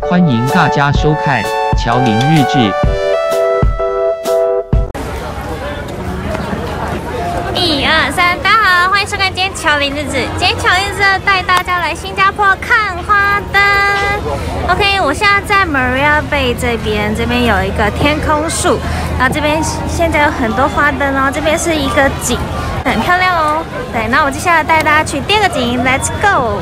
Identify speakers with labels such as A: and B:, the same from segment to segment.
A: 欢迎大家收看乔林日志。
B: 巧玲日子。今天巧玲子带大家来新加坡看花灯。OK，我现在在 Maria Bay 这边，这边有一个天空树，然后这边现在有很多花灯哦。这边是一个景，很漂亮哦。对，那我接下来带大家去第二个景，Let's go。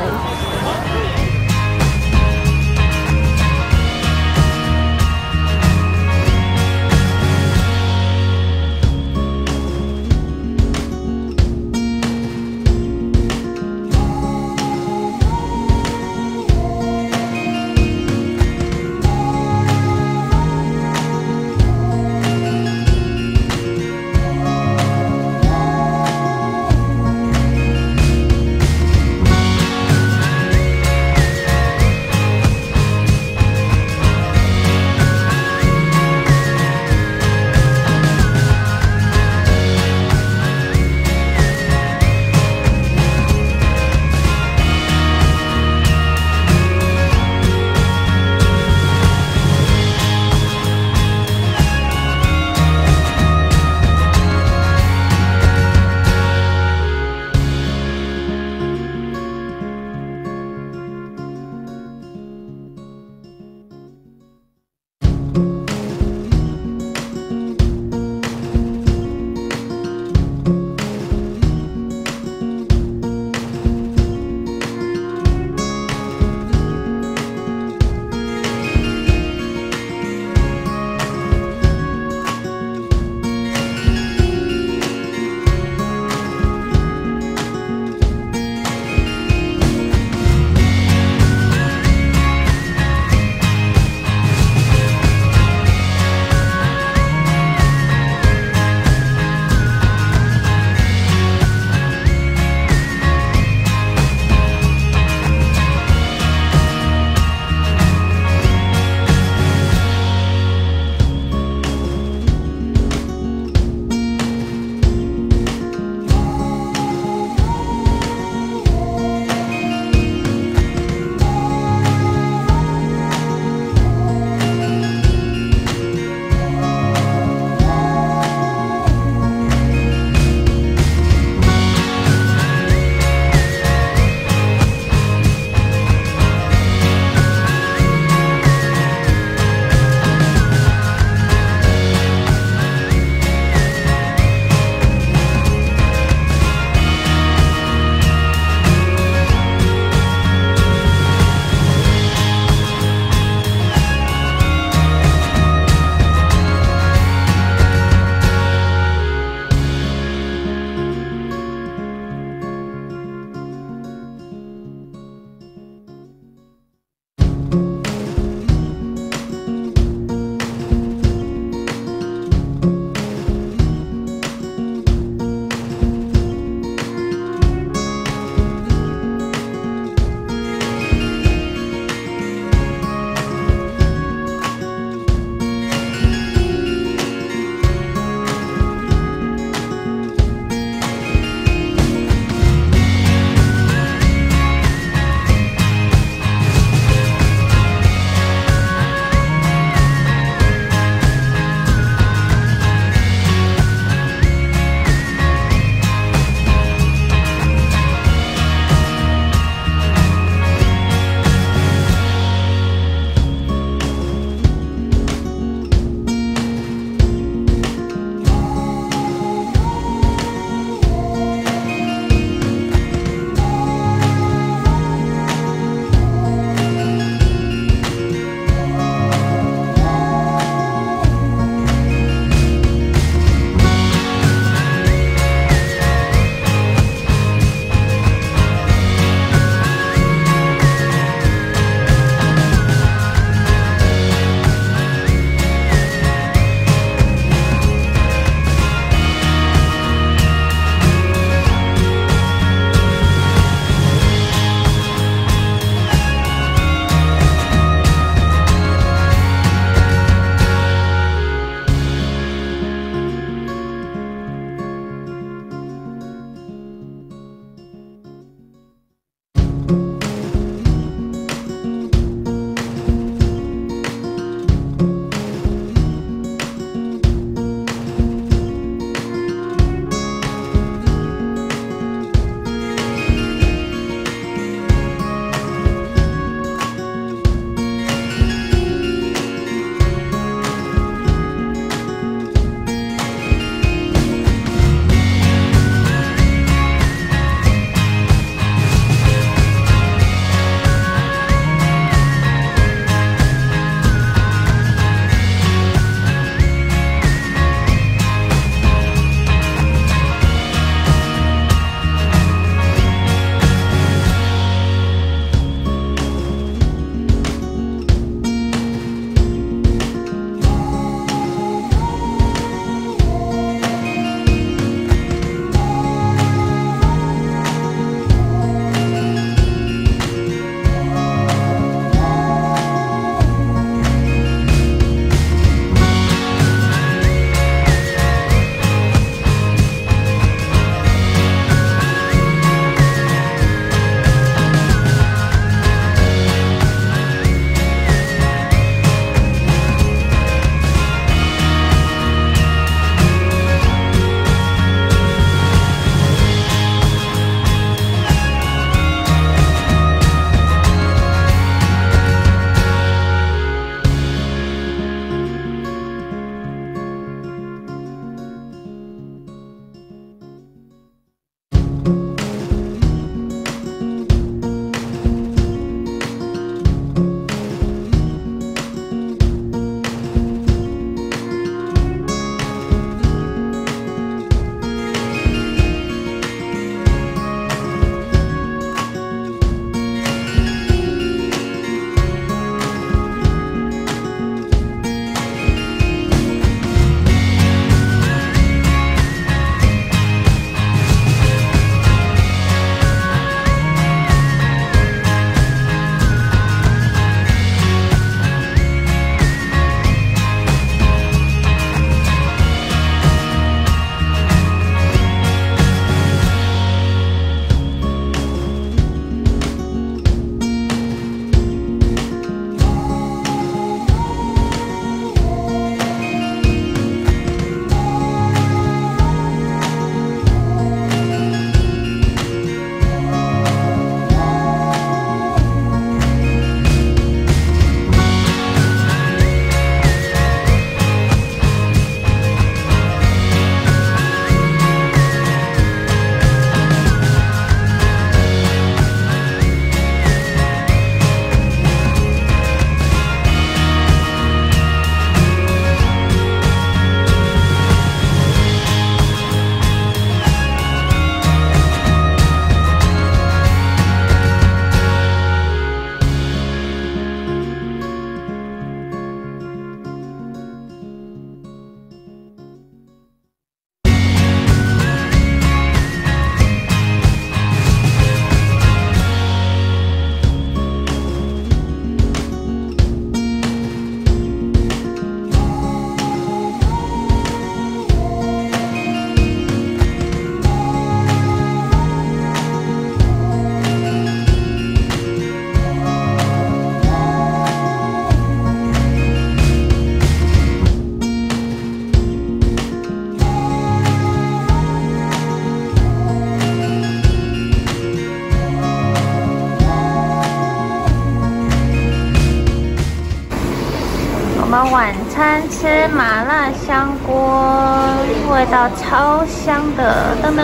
B: 晚餐吃麻辣香锅，味道超香的，噔噔。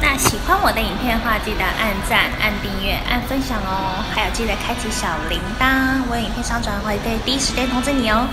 B: 那喜欢我的影片的话，记得按赞、按订阅、按分享哦，还有记得开启小铃铛，我有影片上传会第一时间通知你哦。